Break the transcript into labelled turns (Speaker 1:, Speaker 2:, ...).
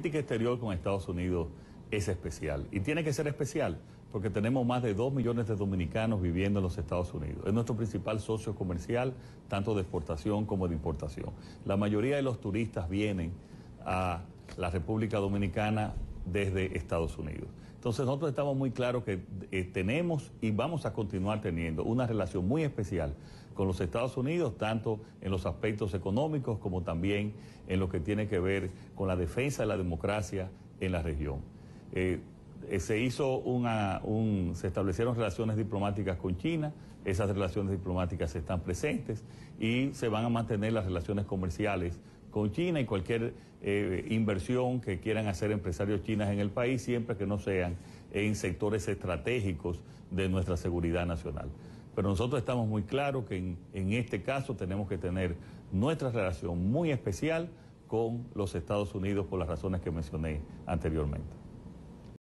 Speaker 1: política exterior con Estados Unidos es especial y tiene que ser especial porque tenemos más de dos millones de dominicanos viviendo en los Estados Unidos. Es nuestro principal socio comercial, tanto de exportación como de importación. La mayoría de los turistas vienen a la República Dominicana desde Estados Unidos. Entonces nosotros estamos muy claros que eh, tenemos y vamos a continuar teniendo una relación muy especial con los Estados Unidos, tanto en los aspectos económicos como también en lo que tiene que ver con la defensa de la democracia en la región. Eh, eh, se hizo un, se establecieron relaciones diplomáticas con China, esas relaciones diplomáticas están presentes y se van a mantener las relaciones comerciales con China y cualquier eh, inversión que quieran hacer empresarios chinos en el país, siempre que no sean en sectores estratégicos de nuestra seguridad nacional. Pero nosotros estamos muy claros que en este caso tenemos que tener nuestra relación muy especial con los Estados Unidos por las razones que mencioné anteriormente.